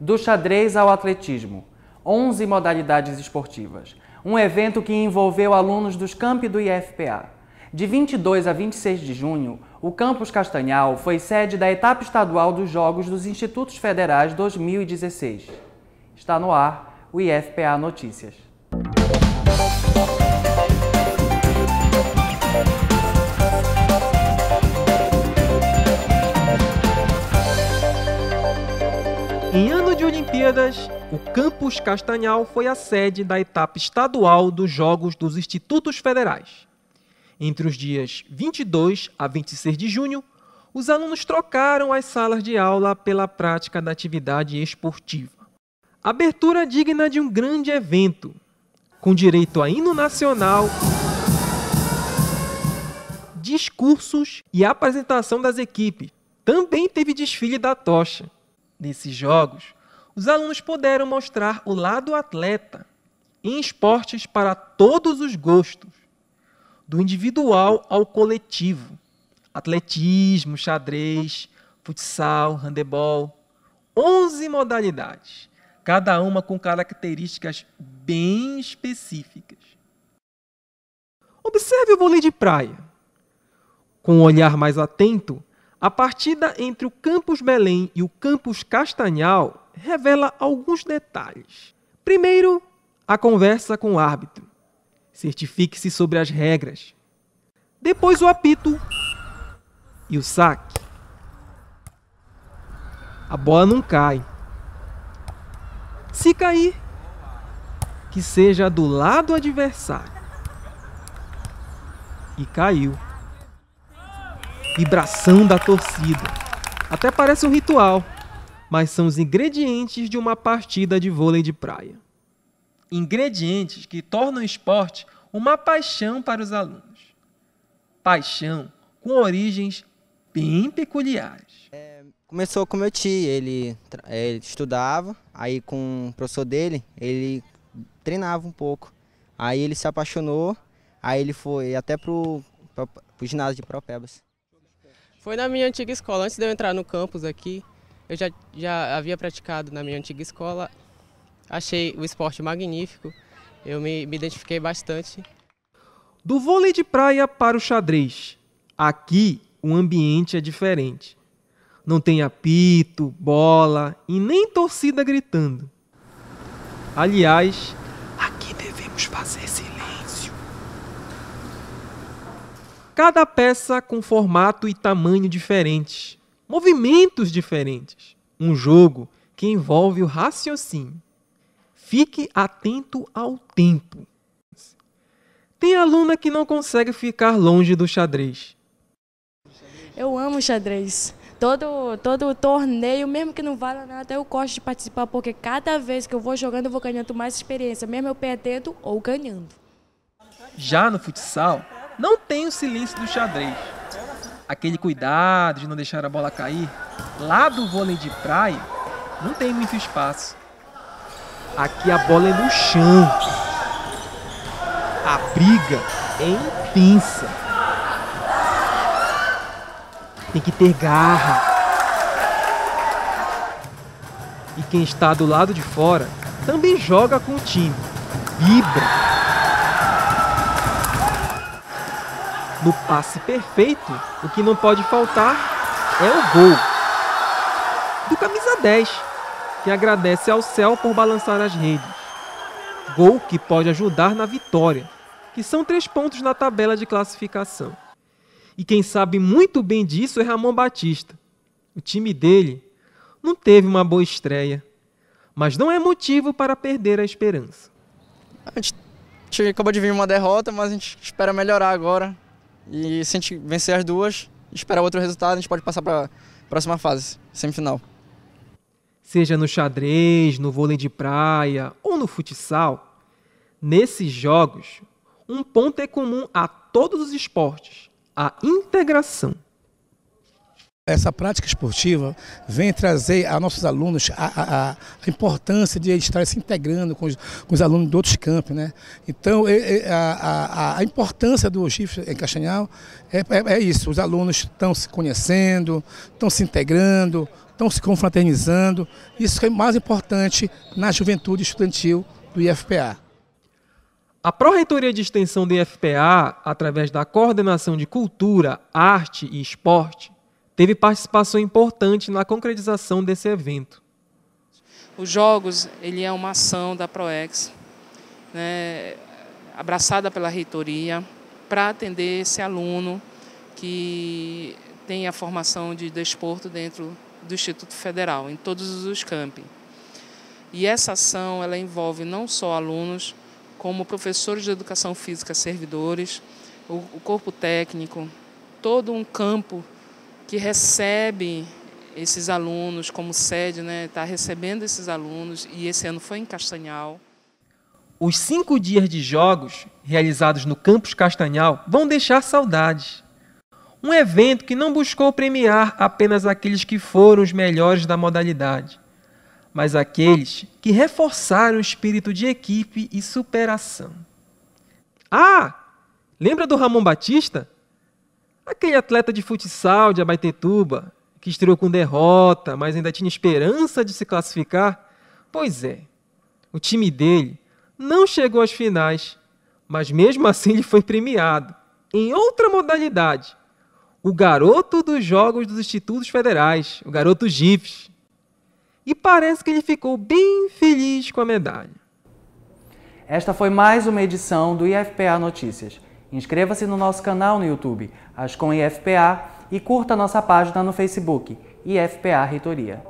do xadrez ao atletismo, 11 modalidades esportivas. Um evento que envolveu alunos dos campi do IFPA. De 22 a 26 de junho, o Campus Castanhal foi sede da etapa estadual dos Jogos dos Institutos Federais 2016. Está no ar o IFPA Notícias. Em ano Olimpíadas, o Campus Castanhal foi a sede da etapa estadual dos Jogos dos Institutos Federais. Entre os dias 22 a 26 de junho, os alunos trocaram as salas de aula pela prática da atividade esportiva. Abertura digna de um grande evento, com direito a hino nacional, discursos e apresentação das equipes. Também teve desfile da tocha. Nesses jogos, os alunos puderam mostrar o lado atleta em esportes para todos os gostos, do individual ao coletivo. Atletismo, xadrez, futsal, handebol, 11 modalidades, cada uma com características bem específicas. Observe o vôlei de praia. Com um olhar mais atento, a partida entre o Campus Belém e o Campus Castanhal revela alguns detalhes. Primeiro, a conversa com o árbitro. Certifique-se sobre as regras. Depois, o apito e o saque. A bola não cai. Se cair, que seja do lado adversário. E caiu vibração da torcida. Até parece um ritual, mas são os ingredientes de uma partida de vôlei de praia. Ingredientes que tornam o esporte uma paixão para os alunos. Paixão com origens bem peculiares. É, começou com meu tio, ele, ele estudava, aí com o professor dele, ele treinava um pouco. Aí ele se apaixonou, aí ele foi até pro, pro, pro ginásio de Propebas. Foi na minha antiga escola, antes de eu entrar no campus aqui, eu já, já havia praticado na minha antiga escola, achei o esporte magnífico, eu me, me identifiquei bastante. Do vôlei de praia para o xadrez, aqui o ambiente é diferente. Não tem apito, bola e nem torcida gritando. Aliás, aqui devemos fazer silêncio. Cada peça com formato e tamanho diferentes, movimentos diferentes. Um jogo que envolve o raciocínio. Fique atento ao tempo. Tem aluna que não consegue ficar longe do xadrez. Eu amo xadrez. Todo, todo torneio, mesmo que não valha nada, eu gosto de participar, porque cada vez que eu vou jogando, eu vou ganhando mais experiência, mesmo eu perdendo ou ganhando. Já no futsal, não tem o silêncio do xadrez. Aquele cuidado de não deixar a bola cair. Lá do vôlei de praia, não tem muito espaço. Aqui a bola é no chão. A briga é intensa. Tem que ter garra. E quem está do lado de fora também joga com o time. Vibra. No passe perfeito, o que não pode faltar é o gol. Do camisa 10, que agradece ao céu por balançar as redes. Gol que pode ajudar na vitória, que são três pontos na tabela de classificação. E quem sabe muito bem disso é Ramon Batista. O time dele não teve uma boa estreia, mas não é motivo para perder a esperança. A gente, acabou de vir uma derrota, mas a gente espera melhorar agora. E se a gente vencer as duas, esperar outro resultado, a gente pode passar para a próxima fase, semifinal. Seja no xadrez, no vôlei de praia ou no futsal, nesses jogos, um ponto é comum a todos os esportes: a integração. Essa prática esportiva vem trazer a nossos alunos a, a, a importância de estarem se integrando com os, com os, alunos de outros campos. Né? Então, a, a importância do GIF em Castanhal é, é, é isso, os alunos estão se conhecendo, estão se integrando, estão se confraternizando. Isso é mais importante na juventude estudantil do IFPA. A Pró-Reitoria de Extensão do IFPA, através da Coordenação de Cultura, Arte e Esporte, teve participação importante na concretização desse evento. Os Jogos ele é uma ação da ProEx, né, abraçada pela reitoria, para atender esse aluno que tem a formação de desporto dentro do Instituto Federal, em todos os campi. E essa ação ela envolve não só alunos, como professores de educação física, servidores, o, o corpo técnico, todo um campo que recebe esses alunos como sede, né? Está recebendo esses alunos e esse ano foi em Castanhal. Os cinco dias de jogos realizados no Campus Castanhal vão deixar saudades. Um evento que não buscou premiar apenas aqueles que foram os melhores da modalidade, mas aqueles que reforçaram o espírito de equipe e superação. Ah! Lembra do Ramon Batista? Aquele atleta de futsal de Abaetetuba, que estreou com derrota, mas ainda tinha esperança de se classificar? Pois é, o time dele não chegou às finais, mas mesmo assim ele foi premiado em outra modalidade. O garoto dos Jogos dos Institutos Federais, o garoto GIFs. E parece que ele ficou bem feliz com a medalha. Esta foi mais uma edição do IFPA Notícias. Inscreva-se no nosso canal no YouTube, Ascom IFPA, e curta nossa página no Facebook, IFPA Reitoria.